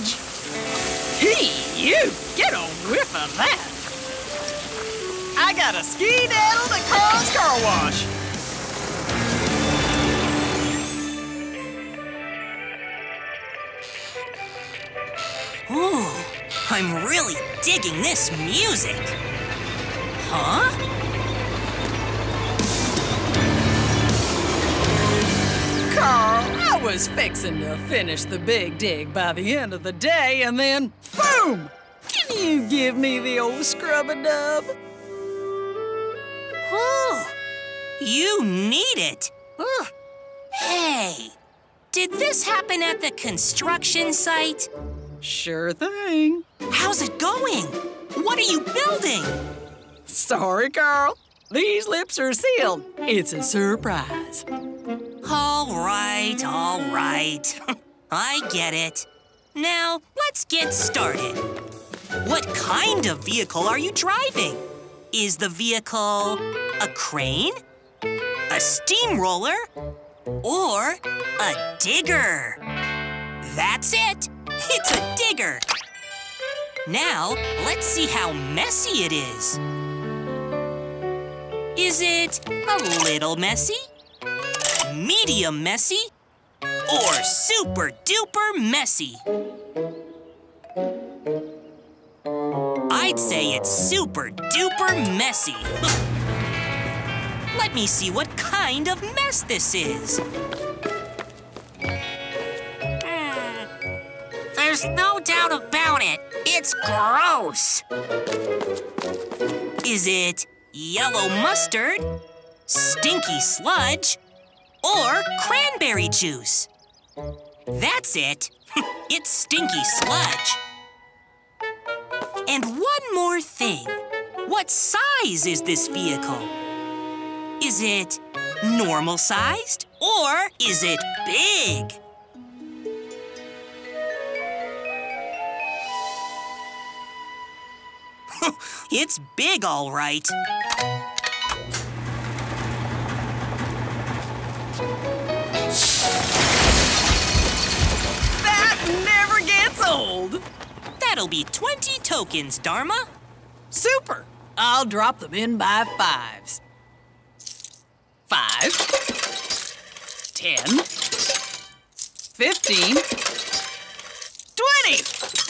Judge. Hey, you! Get a whiff of that! I got a ski daddle that Carl's Car Wash! Ooh, I'm really digging this music. Huh? Was fixing to finish the big dig by the end of the day, and then, boom! Can you give me the old scrub-a-dub? Ooh, you need it. Ooh. Hey, did this happen at the construction site? Sure thing. How's it going? What are you building? Sorry, Carl. These lips are sealed. It's a surprise. All right, all right. I get it. Now, let's get started. What kind of vehicle are you driving? Is the vehicle a crane, a steamroller, or a digger? That's it. It's a digger. Now, let's see how messy it is. Is it a little messy, medium messy, or super duper messy? I'd say it's super duper messy. Let me see what kind of mess this is. Hmm. There's no doubt about it. It's gross. Is it yellow mustard, stinky sludge, or cranberry juice? That's it. it's stinky sludge. And one more thing. What size is this vehicle? Is it normal sized or is it big? it's big, all right. That never gets old. That'll be 20 tokens, Dharma. Super. I'll drop them in by fives. Five. Ten. Fifteen. Twenty.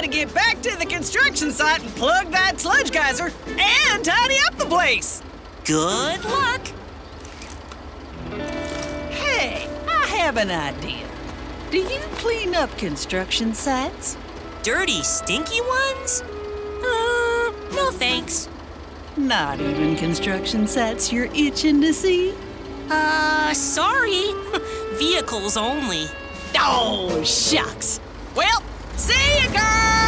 Gotta get back to the construction site and plug that sludge geyser and tidy up the place. Good luck. Hey, I have an idea. Do you clean up construction sites? Dirty, stinky ones? Uh, no thanks. Not even construction sites you're itching to see? Uh, sorry. Vehicles only. Oh, shucks. Well, see you, girl!